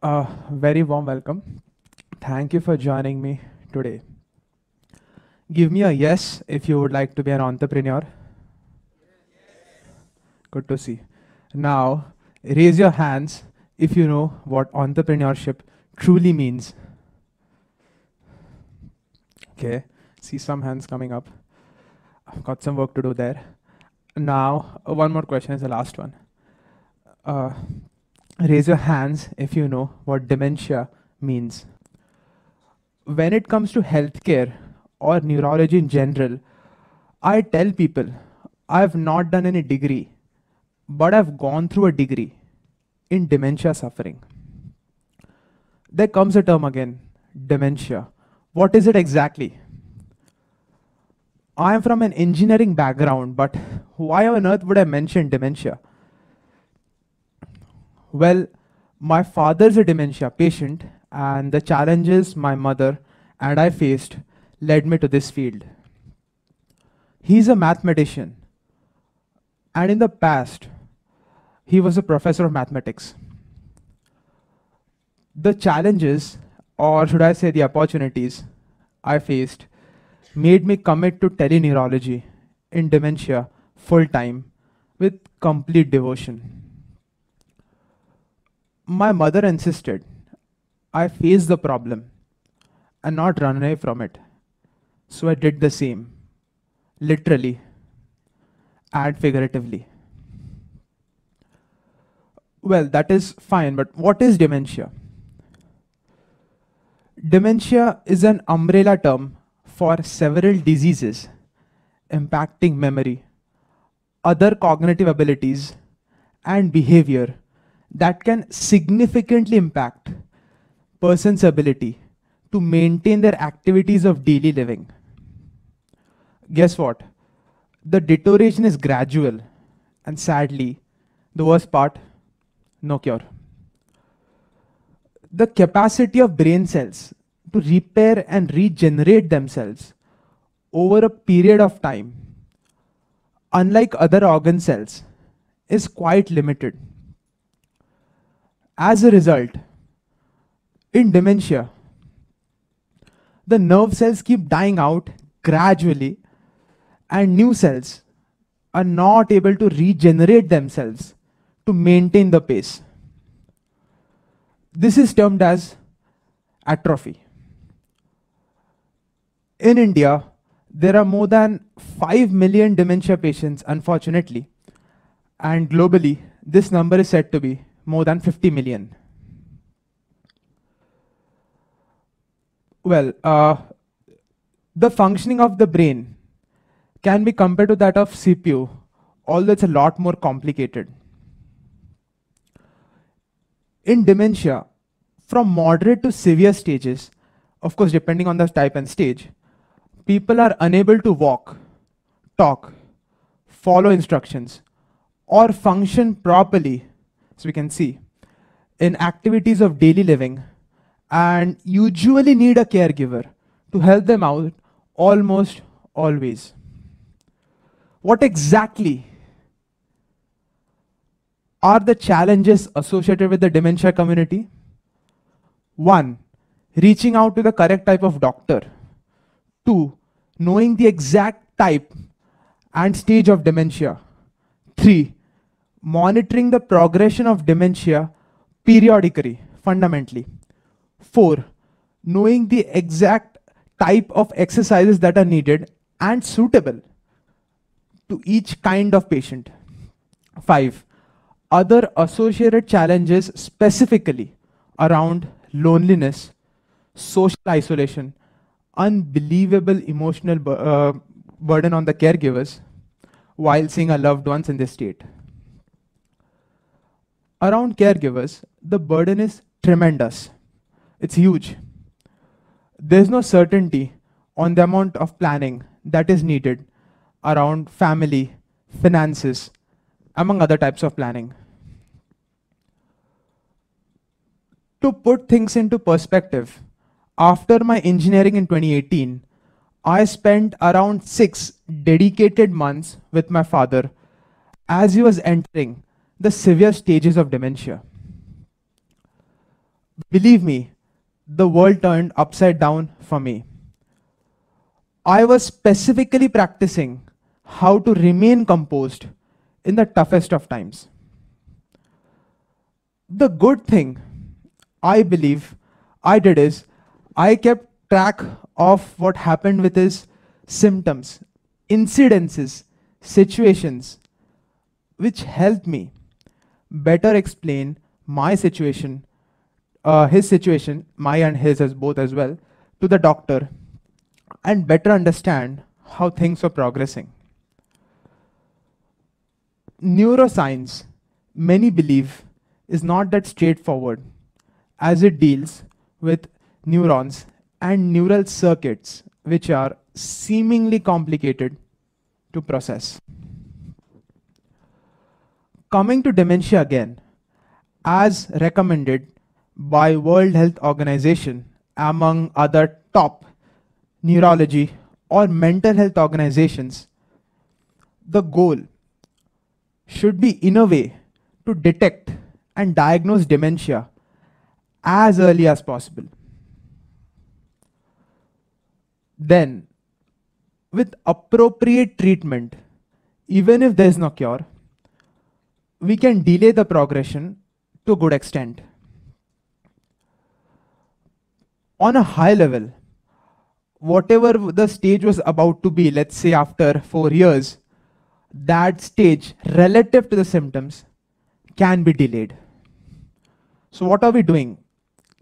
Uh, very warm welcome. Thank you for joining me today. Give me a yes if you would like to be an entrepreneur. Good to see. Now, raise your hands if you know what entrepreneurship truly means. Okay, see some hands coming up. I've got some work to do there. Now, one more question is the last one. Uh, raise your hands if you know what dementia means. When it comes to healthcare or neurology in general, I tell people I've not done any degree, but I've gone through a degree in dementia suffering. There comes a term again dementia. What is it exactly? I am from an engineering background, but why on earth would I mention dementia? Well, my father's a dementia patient, and the challenges my mother and I faced led me to this field. He's a mathematician, and in the past, he was a professor of mathematics. The challenges, or should I say the opportunities, I faced made me commit to teleneurology in dementia full time with complete devotion my mother insisted I face the problem and not run away from it. So I did the same, literally and figuratively. Well, that is fine, but what is dementia? Dementia is an umbrella term for several diseases impacting memory, other cognitive abilities, and behavior that can significantly impact person's ability to maintain their activities of daily living. Guess what? The deterioration is gradual, and sadly, the worst part no cure. The capacity of brain cells to repair and regenerate themselves over a period of time, unlike other organ cells, is quite limited. As a result, in dementia, the nerve cells keep dying out gradually, and new cells are not able to regenerate themselves to maintain the pace. This is termed as atrophy. In India, there are more than 5 million dementia patients, unfortunately, and globally, this number is said to be more than 50 million. Well, uh, the functioning of the brain can be compared to that of CPU, although it's a lot more complicated. In dementia, from moderate to severe stages, of course, depending on the type and stage, people are unable to walk, talk, follow instructions, or function properly so we can see in activities of daily living and usually need a caregiver to help them out almost always. What exactly are the challenges associated with the dementia community? One, reaching out to the correct type of doctor. Two, knowing the exact type and stage of dementia. Three, monitoring the progression of dementia periodically, fundamentally. Four, knowing the exact type of exercises that are needed and suitable to each kind of patient. Five, other associated challenges specifically around loneliness, social isolation, unbelievable emotional uh, burden on the caregivers while seeing our loved ones in this state around caregivers, the burden is tremendous. It's huge. There's no certainty on the amount of planning that is needed around family, finances, among other types of planning. To put things into perspective, after my engineering in 2018, I spent around six dedicated months with my father as he was entering the severe stages of dementia. Believe me, the world turned upside down for me. I was specifically practicing how to remain composed in the toughest of times. The good thing I believe I did is I kept track of what happened with his symptoms, incidences, situations, which helped me better explain my situation, uh, his situation, my and his as both as well, to the doctor and better understand how things were progressing. Neuroscience, many believe, is not that straightforward as it deals with neurons and neural circuits which are seemingly complicated to process. Coming to dementia again, as recommended by World Health Organization among other top neurology or mental health organizations, the goal should be in a way to detect and diagnose dementia as early as possible. Then, with appropriate treatment, even if there is no cure, we can delay the progression to a good extent. On a high level, whatever the stage was about to be, let's say after four years, that stage relative to the symptoms can be delayed. So, what are we doing?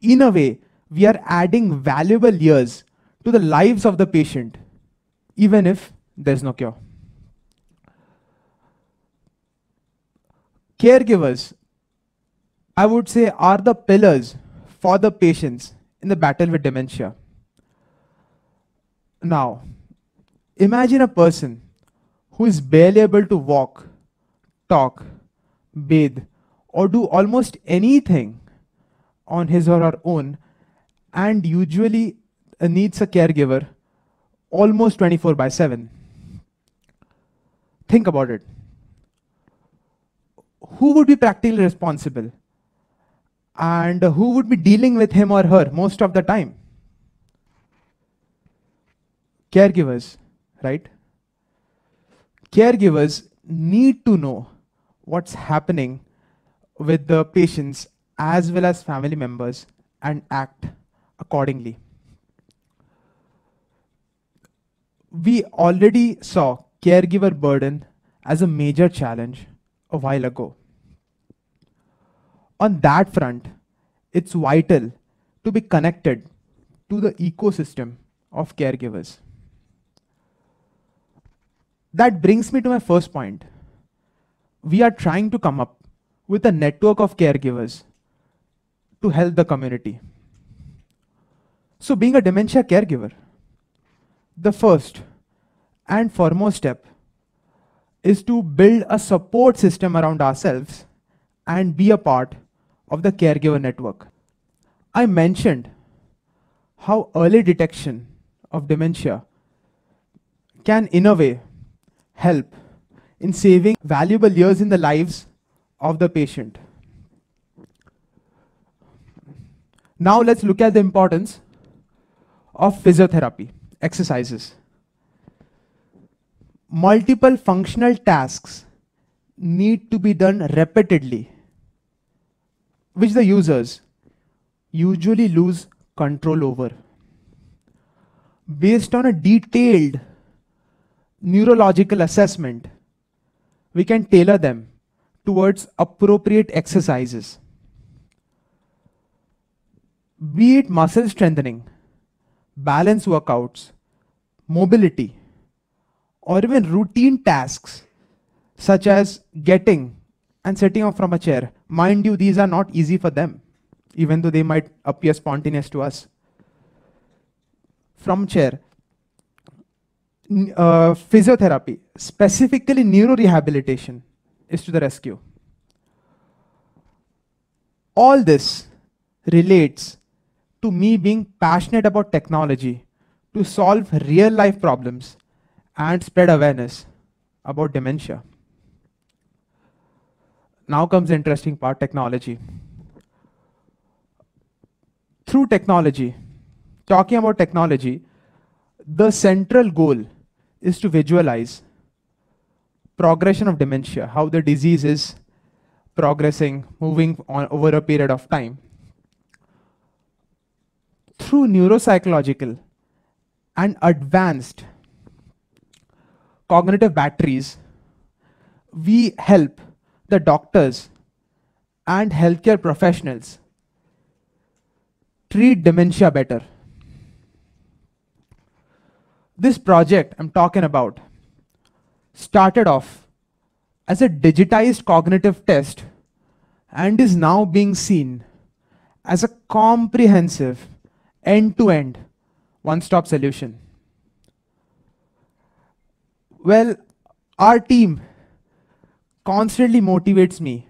In a way, we are adding valuable years to the lives of the patient, even if there's no cure. Caregivers, I would say, are the pillars for the patients in the battle with dementia. Now, imagine a person who is barely able to walk, talk, bathe, or do almost anything on his or her own, and usually uh, needs a caregiver almost 24 by 7. Think about it. Who would be practically responsible? And who would be dealing with him or her most of the time? Caregivers, right? Caregivers need to know what's happening with the patients as well as family members and act accordingly. We already saw caregiver burden as a major challenge a while ago. On that front, it's vital to be connected to the ecosystem of caregivers. That brings me to my first point. We are trying to come up with a network of caregivers to help the community. So, being a dementia caregiver, the first and foremost step is to build a support system around ourselves and be a part of the caregiver network. I mentioned how early detection of dementia can, in a way, help in saving valuable years in the lives of the patient. Now let's look at the importance of physiotherapy, exercises. Multiple functional tasks need to be done repeatedly, which the users usually lose control over. Based on a detailed neurological assessment, we can tailor them towards appropriate exercises be it muscle strengthening, balance workouts, mobility, or even routine tasks such as getting and sitting up from a chair. Mind you, these are not easy for them, even though they might appear spontaneous to us. From chair, uh, physiotherapy, specifically neurorehabilitation, is to the rescue. All this relates to me being passionate about technology to solve real life problems and spread awareness about dementia. Now comes the interesting part technology. through technology, talking about technology, the central goal is to visualize progression of dementia, how the disease is progressing, moving on over a period of time. Through neuropsychological and advanced cognitive batteries, we help the doctors and healthcare professionals treat dementia better. This project I'm talking about started off as a digitized cognitive test and is now being seen as a comprehensive end-to-end one-stop solution. Well, our team constantly motivates me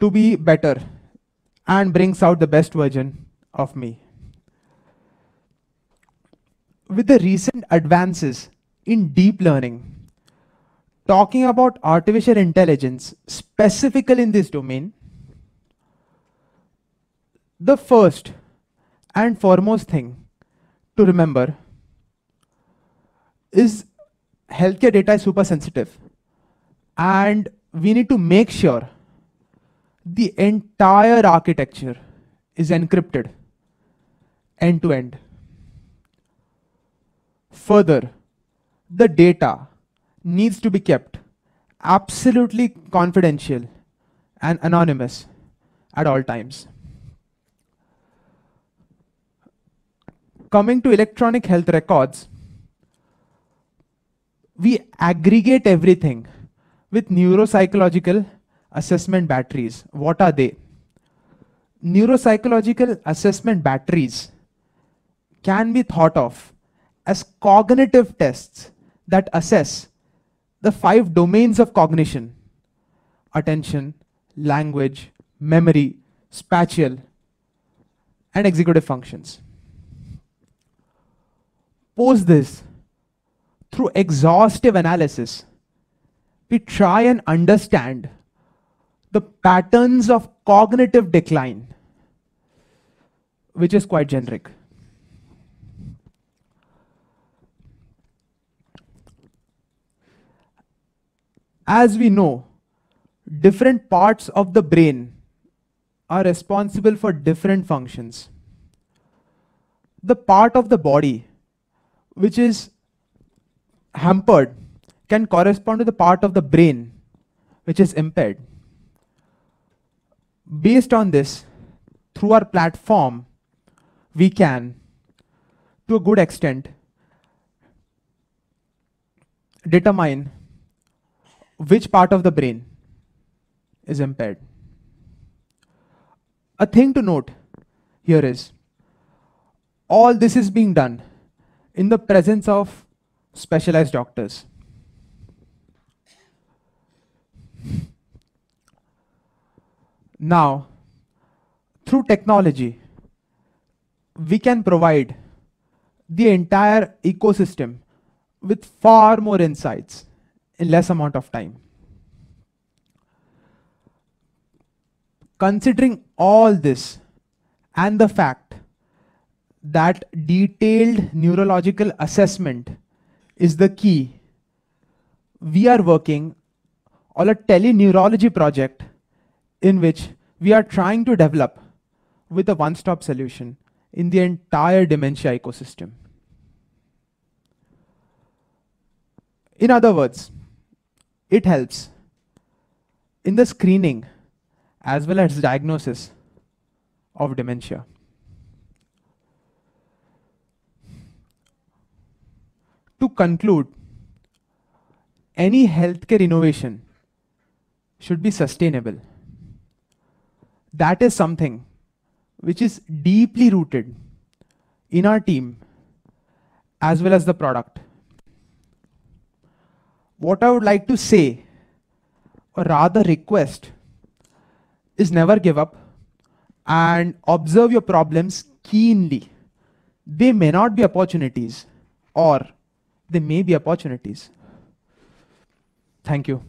to be better and brings out the best version of me. With the recent advances in deep learning, talking about artificial intelligence, specifically in this domain, the first and foremost thing to remember is healthcare data is super sensitive and we need to make sure the entire architecture is encrypted end to end. Further, the data needs to be kept absolutely confidential and anonymous at all times. Coming to electronic health records, we aggregate everything with neuropsychological assessment batteries. What are they? Neuropsychological assessment batteries can be thought of as cognitive tests that assess the five domains of cognition attention, language, memory, spatial, and executive functions. Post this through exhaustive analysis, we try and understand the patterns of cognitive decline, which is quite generic. As we know, different parts of the brain are responsible for different functions. The part of the body which is hampered can correspond to the part of the brain which is impaired. Based on this, through our platform, we can, to a good extent, determine which part of the brain is impaired. A thing to note here is all this is being done in the presence of specialized doctors. Now, through technology, we can provide the entire ecosystem with far more insights in less amount of time. Considering all this and the fact that detailed neurological assessment is the key, we are working on a teleneurology project in which we are trying to develop with a one-stop solution in the entire dementia ecosystem. In other words, it helps in the screening as well as diagnosis of dementia. To conclude, any healthcare innovation should be sustainable. That is something which is deeply rooted in our team as well as the product what I would like to say, or rather request, is never give up and observe your problems keenly. They may not be opportunities, or they may be opportunities. Thank you.